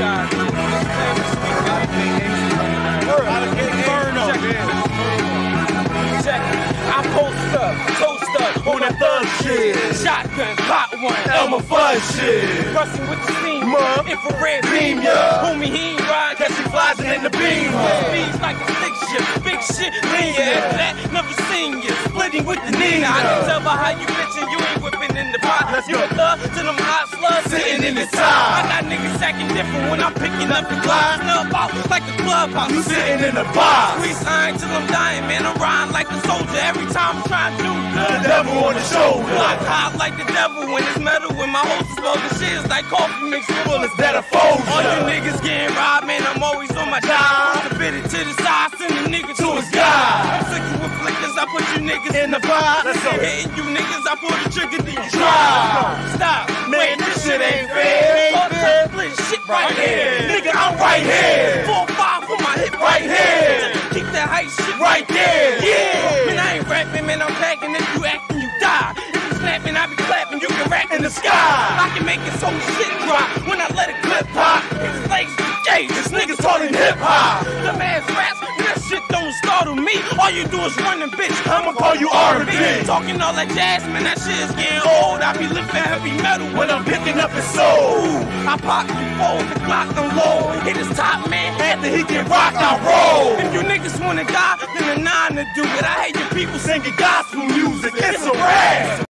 I post up, toast up On that thug shit. Shotgun, hot one. Elmer Fudd shit. Rustin' with the steam. Ma. Infrared Beam ya. Homie, he ain't ride. Catch you flashing in the beam. Speeds like a stick shift. Big shit, lean. After that, never seen ya. Splitting with the Nina. I can tell by how you bitchin', you ain't whipping in the pot. You a thug to them hot in the top. I got niggas acting different when I'm picking up the clock. Snub out like a clubhouse. You sitting in the box. We signed till I'm dying, man. I'm riding like a soldier every time I'm trying to do The devil on the shoulder. Lock hot like the devil when it's metal. When my host is smoking shit, it's like coffee mixed with bullets. That a fold. All you niggas getting robbed, man. I'm always on my job. It to the side, send the nigga to his god. I'm sick with flickers, I put you niggas in the pot. Let's go. Hitting you niggas, I pull the trigger, then you Drop. Here. Nigga, I'm right here. Four five for my hip Right here. Keep that hype shit Right there. Yeah. Man, I ain't rapping, man, I'm packing. If you acting, you die. If you snapping, I be clapping. You can rack In the sky. I can make it so shit drop when I let it clip pop. It's like gay, this nigga's talking hip hop. All you do is run and bitch. I'ma call you R&B. Talking all that jazz, man, that shit is getting old. I be lifting heavy metal When I'm picking up his soul. I pop you fold, the Glock and low. Hit his top man, After he get rocked, I roll. if you niggas wanna die, then a nine to do it. I hate your people Singing gospel